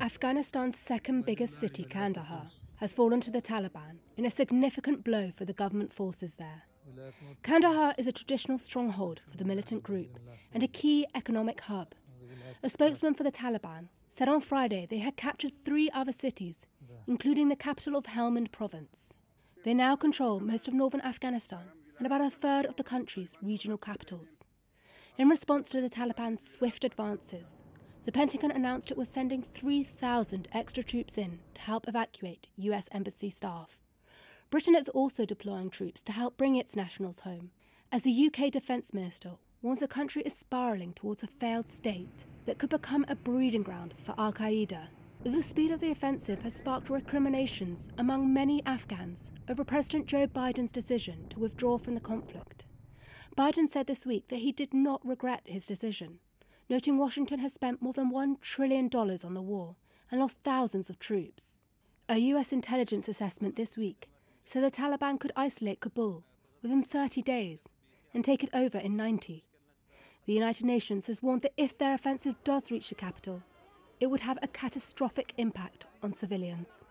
Afghanistan's second biggest city, Kandahar, has fallen to the Taliban in a significant blow for the government forces there. Kandahar is a traditional stronghold for the militant group and a key economic hub. A spokesman for the Taliban said on Friday they had captured three other cities, including the capital of Helmand province. They now control most of northern Afghanistan and about a third of the country's regional capitals. In response to the Taliban's swift advances, the Pentagon announced it was sending 3,000 extra troops in to help evacuate US embassy staff. Britain is also deploying troops to help bring its nationals home, as the UK Defence Minister warns the country is spiralling towards a failed state that could become a breeding ground for Al Qaeda. The speed of the offensive has sparked recriminations among many Afghans over President Joe Biden's decision to withdraw from the conflict. Biden said this week that he did not regret his decision noting Washington has spent more than $1 trillion on the war and lost thousands of troops. A US intelligence assessment this week said the Taliban could isolate Kabul within 30 days and take it over in 90. The United Nations has warned that if their offensive does reach the capital, it would have a catastrophic impact on civilians.